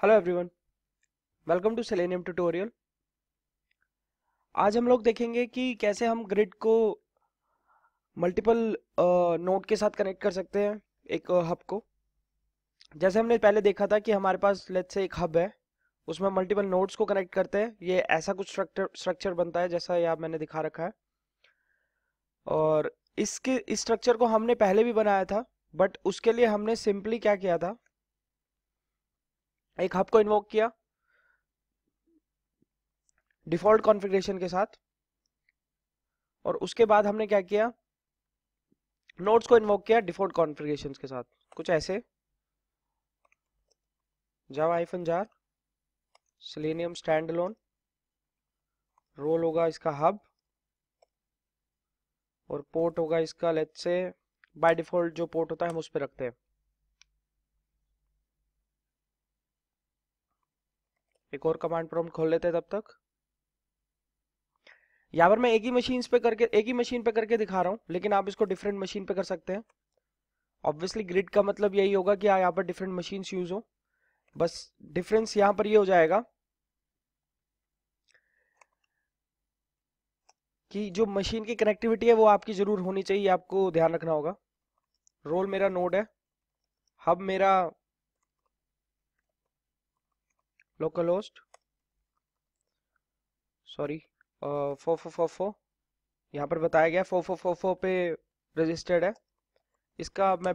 Hello everyone welcome to Selenium tutorial आज हम लोग देखेंगे कि कैसे हम ग्रिड को मल्टीपल नोड के साथ कनेक्ट कर सकते हैं, एक हब को। जैसे हमने पहले देखा था कि हमारे पास लेट्स से एक हब है, उसमें मल्टीपल नोड्स को कनेक्ट करते हैं। ये ऐसा कुछ स्ट्रक्चर स्ट्रक्चर बनता है जैसा यहाँ मैंने दिखा रखा है। और इसके, इस स्ट्रक्चर को हमने पहले भी बनाया था बट उसके लिए हमने सिंपली क्या किया था? एक हब को इन्वोक किया। डिफ़ॉल्ट कॉन्फ़िगरेशन के साथ। और उसके बाद हमने क्या किया? नोड्स को इन्वोक किया डिफ़ॉल्ट कॉन्फ़िगरेशन के साथ। कुछ ऐसे। Java hyphen jar Selenium standalone role होगा इसका हब और पोर्ट होगा इसका लेट से बाय डिफ़ॉल्ट जो पोर्ट होता है हम उस पर रखते हैं। एक और कमांड प्रॉम्प्ट खोल लेते हैं तब तक। यहाँ पर मैं एक ही मशीन पे करके, एक ही मशीन पे करके दिखा रहा हूँ, लेकिन आप इसको डिफरेंट मशीन पे कर सकते हैं। ऑब्वियसली ग्रिड का मतलब यही होगा कि यहाँ पर डिफरेंट मशीन यूज़ हो। बस डिफरेंस यहाँ पर ये यह हो जाएगा कि जो मशीन की कनेक्टिविटी है, वो आपकी ज़रूर होनी चाहिए, आपको ध्यान रखना होगा। रोल मेरा नोड है। हब मेरा host sorry four four four four यहाँ पर बताया गया फोर फोर फोर फोर पे रजिस्टर्ड है। इसका मैं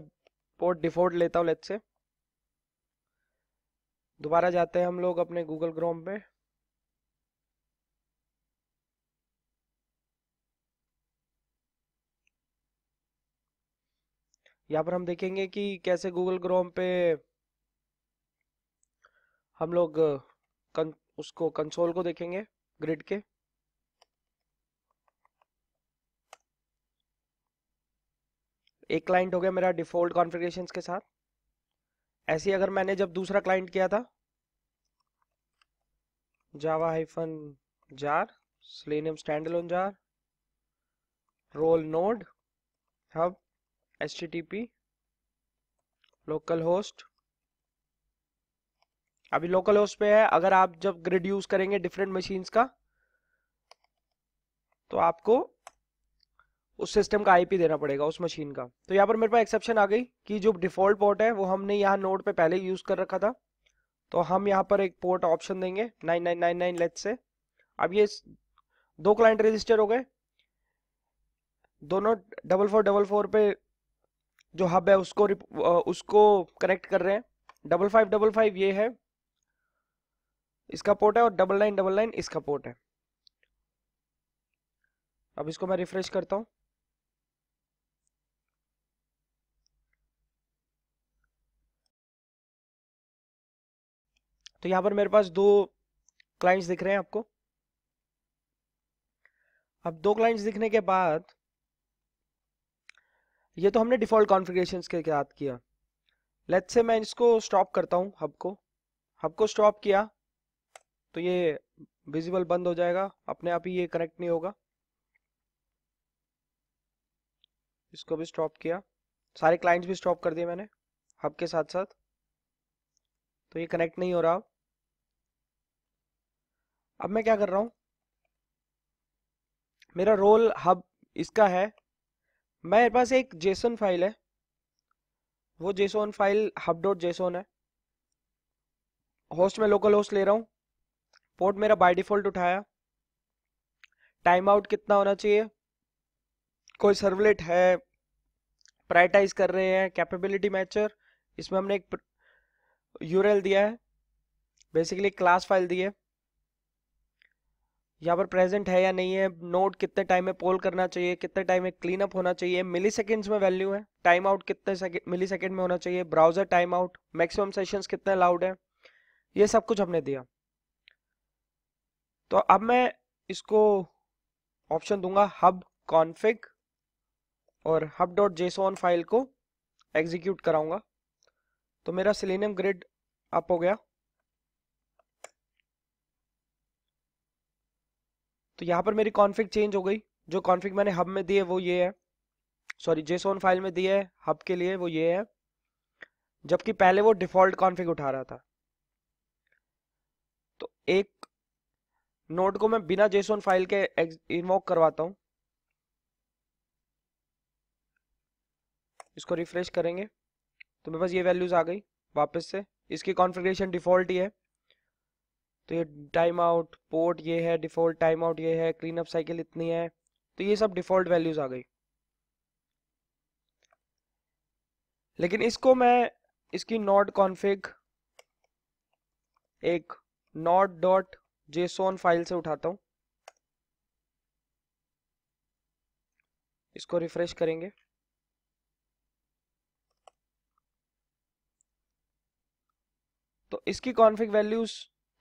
पोर्ट डिफ़ॉल्ट लेता हूँ लेट से दोबारा जाते हैं हम लोग अपने गूगल क्रोम पे। यहाँ पर हम देखेंगे कि कैसे गूगल क्रोम पे हम लोग कन, उसको कंसोल को देखेंगे ग्रिड के। एक क्लाइंट हो गया मेरा डिफ़ॉल्ट कॉन्फ़िगरेशंस के साथ। ऐसे अगर मैंने जब दूसरा क्लाइंट किया था Java hyphen jar Selenium standalone jar role node hub H local host अभी लोकल होस्ट पे है, अगर आप जब ग्रिड यूज़ करेंगे डिफरेंट मशीन्स का तो आपको उस सिस्टम का आईपी देना पड़ेगा, उस मशीन का। तो यहाँ पर मेरे पास एक्सेप्शन आ गई कि जो डिफ़ॉल्ट पोर्ट है, वो हमने यहाँ नोड पे पहले यूज़ कर रखा था। तो हम यहाँ पर एक पोर्ट ऑप्शन देंगे 9999 लेट से अब ये दो क्लाइंट रजिस्टर हो गए। दोनों डबल फोर डबल फोर पे जो हब है, उसको उसको कनेक्ट कर रहे हैं। डबल फाइव डबल फाइव ये है। इसका पोर्ट है और डबल नाइन डबल नाइन इसका पोर्ट है। अब इसको मैं रिफ्रेश करता हूँ। तो यहाँ पर मेरे पास दो क्लाइंट्स दिख रहे हैं आपको। अब दो क्लाइंट्स दिखने के बाद, ये तो हमने डिफ़ॉल्ट कॉन्फ़िगरेशंस के साथ किया। लेट्स से मैं इसको स्टॉप करता हूँ हब को। हब को स्टॉप किया। तो ये विजिबल बंद हो जाएगा। अपने आप ही ये कनेक्ट नहीं होगा। इसको भी स्टॉप किया। सारे क्लाइंट्स भी स्टॉप कर दिए मैंने हब के साथ साथ तो ये कनेक्ट नहीं हो रहा। अब मैं क्या कर रहा हूँ? मेरा रोल हब इसका है। मेरे पास एक जेसन फ़ाइल है। वो JSON file hub dot JSON है। होस्ट में लोकल होस्ट ले रहा हूँ। पोर्ट मेरा बाय डिफ़ॉल्ट उठाया। टाइम आउट कितना होना चाहिए? कोई सर्वलेट है? प्राइटाइज कर रहे हैं? कैपेबिलिटी मैचर इसमें हमने एक यूरल दिया है। बेसिकली क्लास फ़ाइल दी है। यहाँ पर प्रेजेंट है या नहीं है? नोट कितने टाइम में पोल करना चाहिए? कितने टाइम में क्लीन अप होना चाहिए? मिली सेकेंड्स में वैल्यू है। टाइम आउट कितने मिली सेकेंड में होना चाहिए? Browser time out maximum sessions कितने अलाउड है? ये सब कुछ हमने दिया। तो अब मैं इसको ऑप्शन दूँगा हब कॉन्फ़िग और हब डॉट जेसोन फ़ाइल को एग्जीक्यूट कराऊँगा। तो मेरा सिलेनियम ग्रिड अप हो गया। तो यहाँ पर मेरी कॉन्फ़िग चेंज हो गई। जो कॉन्फ़िग मैंने हब में दी है वो ये है। सॉरी जेसोन फ़ाइल में दी है। हब के लिए वो ये है। जबकि पहले वो डिफ़ॉल्ट कॉन्फ़िग उठा रहा था। तो एक नोड को मैं बिना जेसोन फ़ाइल के इन्वोक करवाता हूँ। इसको रिफ्रेश करेंगे। तो मेरे पास ये वैल्यूज़ आ गई वापस से। इसकी कॉन्फ़िगरेशन डिफ़ॉल्ट ही है। तो ये टाइम आउट पोर्ट ये है डिफ़ॉल्ट टाइम आउट ये है क्लीन अप साइकिल इतनी है। तो ये सब डिफ़ॉल्ट वैल्यूज़ आ गई। लेकिन इसको मैं, इसकी नॉट कॉन्फ़िग एक नॉट डॉट जेसोन फ़ाइल से उठाता हूँ। इसको रिफ्रेश करेंगे। तो इसकी कॉन्फ़िग वैल्यूज़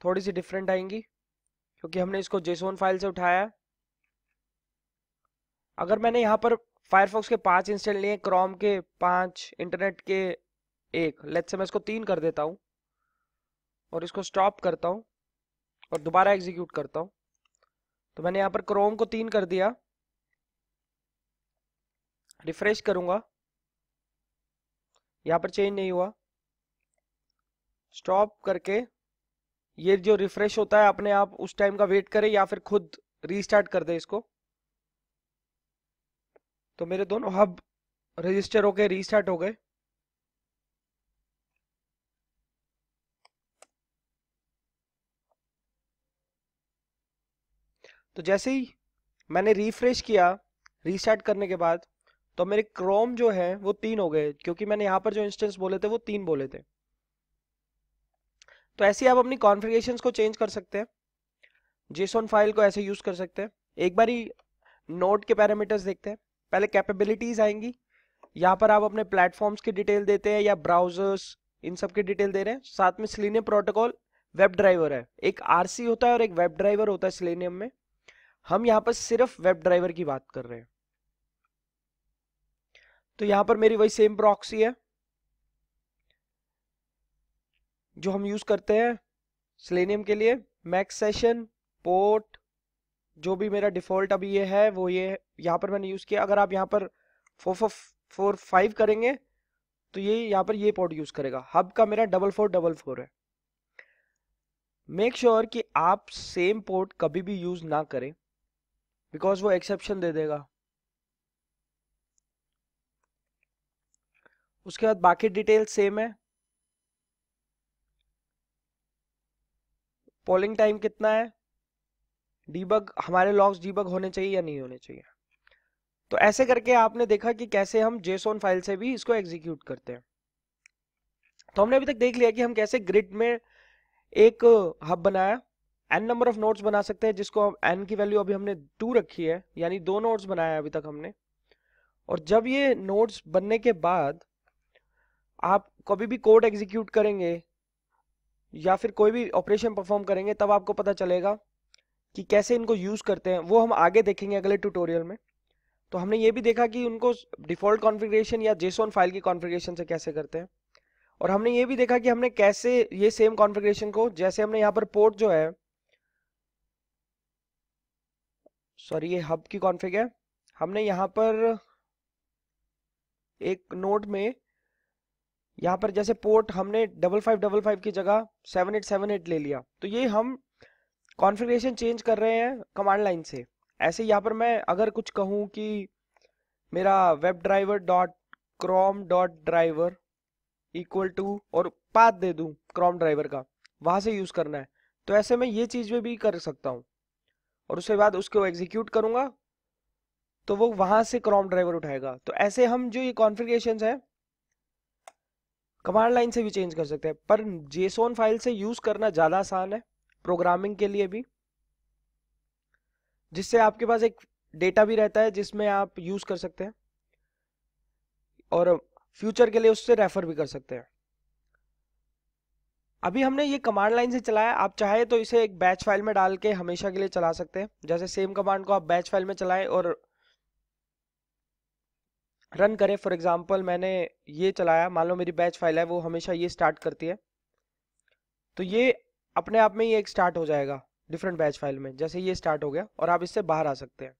थोड़ी सी डिफरेंट आएँगी, क्योंकि हमने इसको जेसोन फ़ाइल से उठाया। अगर मैंने यहाँ पर फायरफॉक्स के पाँच इंस्टेंट लिए क्रोम के पाँच इंटरनेट के एक लेट से मैं इसको तीन कर देता हूँ, और इसको स्टॉप करता हूँ और दोबारा एग्जीक्यूट करता हूँ। तो मैंने यहाँ पर क्रोम को तीन कर दिया। रिफ्रेश करूँगा। यहाँ पर चेंज नहीं हुआ। स्टॉप करके ये जो रिफ्रेश होता है, अपने आप उस टाइम का वेट करें या फिर खुद रीस्टार्ट कर दे इसको। तो मेरे दोनों हब रजिस्टर होके रीस्टार्ट हो गए। तो जैसे ही मैंने रिफ्रेश किया रीस्टार्ट करने के बाद तो मेरे क्रोम जो है, वो तीन हो गए, क्योंकि मैंने यहाँ पर जो इंस्टेंस बोले थे, वो तीन बोले थे। तो ऐसे आप अपनी कॉन्फ़िगरेशंस को चेंज कर सकते हैं। जेसोन फ़ाइल को ऐसे यूज़ कर सकते हैं। एक बार ही नोट के पैरामीटर्स देखते हैं। पहले कैपेबिलिटीज आएँगी। यहाँ पर आप अपने प्लेटफॉर्म्स की डिटेल देते हैं या ब्राउजर्स इन सब की डिटेल दे रहे हैं। साथ में सिलेनियम प्रोटोकॉल वेब ड्राइवर है। एक आरसी होता है और एक वेब ड्राइवर होता है सिलेनियम में। हम यहाँ पर सिर्फ़ वेब ड्राइवर की बात कर रहे हैं। तो यहाँ पर मेरी वही सेम प्रॉक्सी है, जो हम यूज़ करते हैं सिलेनियम के लिए मैक्स सेशन पोर्ट जो भी मेरा डिफ़ॉल्ट अभी ये है, वो ये, यहाँ पर मैंने यूज़ किया। अगर आप यहाँ पर फोर फोर फोर फाइव करेंगे तो ये, यहाँ पर ये पोर्ट यूज़ करेगा। हब का मेरा डबल फोर डबल फोर है। मेक श्योर sure कि आप सेम पोर्ट कभी भी यूज़ ना करें। बिकॉज़ वो एक्सेप्शन दे देगा। उसके बाद बाकी डिटेल सेम है। पोलिंग टाइम कितना है? डीबग हमारे लॉग्स डीबग होने चाहिए या नहीं होने चाहिए? तो ऐसे करके आपने देखा कि कैसे हम जेसोन फ़ाइल से भी इसको एग्जीक्यूट करते हैं। तो हमने अभी तक देख लिया कि हम कैसे ग्रिड में एक हब बनाया। एन नंबर ऑफ़ नोट्स बना सकते हैं, जिसको एन की वैल्यू अभी हमने टू रखी है, यानी दो नोट्स बनाया अभी तक हमने। और जब ये नोट्स बनने के बाद आप कभी भी कोड एग्जीक्यूट करेंगे, या फिर कोई भी ऑपरेशन परफॉर्म करेंगे, तब आपको पता चलेगा कि कैसे इनको यूज़ करते हैं। वो हम आगे देखेंगे अगले ट्यूटोरियल में। तो हमने ये भी देखा कि उनको डिफ़ॉल्ट कॉन्फ़िगरेशन या जेसोन फ़ाइल की कॉन्फ़िगरेशन से कैसे करते हैं। और हमने ये भी देखा कि हमने कैसे ये सेम कॉन्फ़िगरेशन को, जैसे हमने यहाँ पर पोर्ट जो है सॉरी, ये हब की कॉन्फ़िग है। हमने यहाँ पर एक नोट में, यहाँ पर जैसे पोर्ट हमने डबल फाइव डबल फाइव की जगह सेवन एट सेवन एट ले लिया। तो ये हम कॉन्फ़िगरेशन चेंज कर रहे हैं कमांड लाइन से। ऐसे यहाँ पर मैं अगर कुछ कहूँ कि मेरा web driver dot Chrome dot driver equal to और पाथ दे दूँ क्रोम ड्राइवर का, वहाँ से यूज़ करना है। तो ऐसे मैं ये चीज़ में भी कर सकता हूँ। और उसके बाद उसको एग्जीक्यूट करूँगा तो वो वहाँ से क्रॉम ड्राइवर उठाएगा। तो ऐसे हम जो ये कॉन्फ़िगरेशन है कमांड लाइन से भी चेंज कर सकते हैं, पर जेसोन फ़ाइल से यूज़ करना ज़्यादा आसान है प्रोग्रामिंग के लिए भी, जिससे आपके पास एक डेटा भी रहता है, जिसमें आप यूज़ कर सकते हैं, और फ्यूचर के लिए उससे रेफर भी कर सकते हैं। अभी हमने ये कमांड लाइन से चलाया, आप चाहे तो इसे एक बैच फ़ाइल में डाल के हमेशा के लिए चला सकते हैं। जैसे सेम कमांड को आप बैच फ़ाइल में चलाएँ और रन करें। फॉर एग्जांपल मैंने ये चलाया, मान लो मेरी बैच फ़ाइल है, वो हमेशा ये स्टार्ट करती है। तो ये अपने आप में ही एक स्टार्ट हो जाएगा डिफरेंट बैच फ़ाइल में, जैसे ये स्टार्ट हो गया और आप इससे बाहर आ सकते हैं।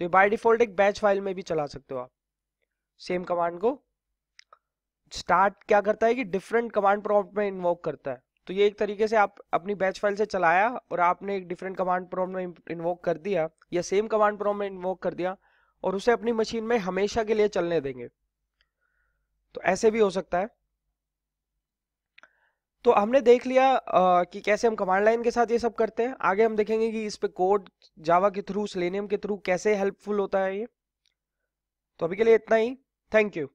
तो ये बाय डिफ़ॉल्ट एक बैच फ़ाइल में भी चला सकते हो आप। सेम कमांड को स्टार्ट क्या करता है कि डिफरेंट कमांड प्रॉम्प्ट में इन्वोक करता है। तो ये एक तरीके से आप अपनी बैच फ़ाइल से चलाया और आपने एक डिफरेंट कमांड प्रॉम्प्ट में इन्वोक कर दिया या सेम कमांड प्रॉम्प्ट में इन्वोक कर दिया और उसे अपनी मशीन में हमेशा के लिए चलने देंगे। तो ऐसे भी हो सकता है। तो हमने देख लिया आ, कि कैसे हम कमांड लाइन के साथ ये सब करते हैं। आगे हम देखेंगे कि इस पे कोड जावा के थ्रू सलेनियम के थ्रू कैसे हेल्पफुल होता है ये। तो अभी के लिए इतना ही। Thank you